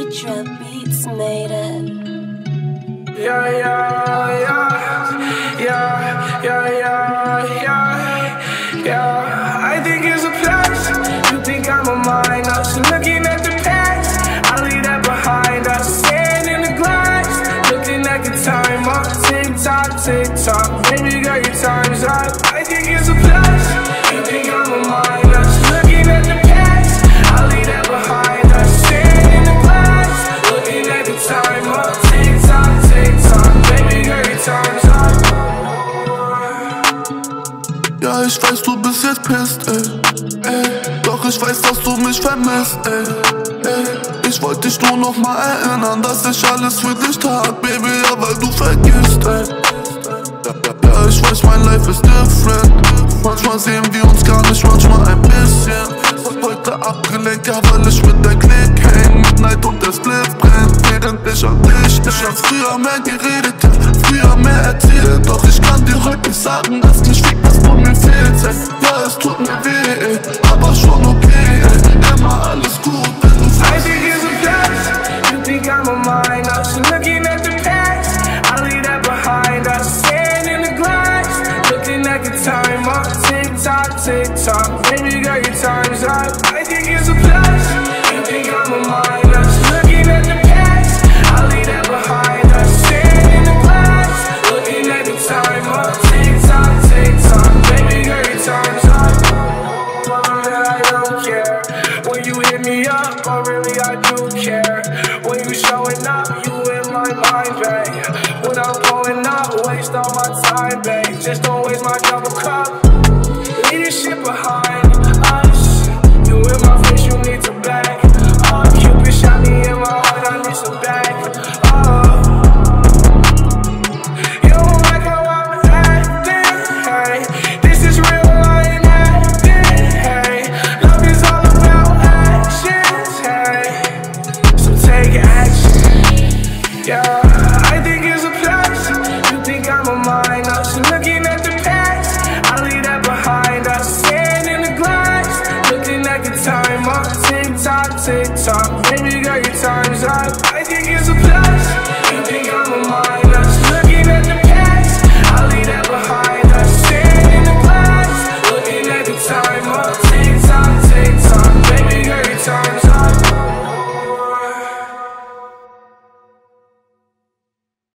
Exetra Beatz made it. Yeah, yeah, yeah, yeah, yeah, yeah, yeah, yeah. Ich weiß, du bist jetzt pisst, ey, ey. Doch ich weiß, dass du mich vermisst, ey, ey. Ich wollte dich nur noch mal erinnern, dass ich alles für dich tat, Baby, ja, weil du vergisst, ey. Ja, ich weiß, mein Life ist different. Manchmal sehen wir uns gar nicht, manchmal ein bisschen. Und heute abgelenkt, ja, weil ich mit der Klick häng. Neid und der Split brennt, während ich an dich denk. Ich hab früher mehr geredet, ja, früher mehr erzählt. Doch ich kann dir heute nicht sagen, dass nicht mir fehlt. ey. Ja, es tut mir weh, aber schon okay, waste all my time, babe. Just don't waste my double cup. Leave this shit behind us. You in my face, you need to back Oh, Cupid shot me in my heart, I need some back oh. You don't like how I'm acting, hey. This is real, I ain't acting, hey. Love is all about actions, hey. So take action, yeah. time, tock, tick tock, maybe got your time's up. I think it's a plan.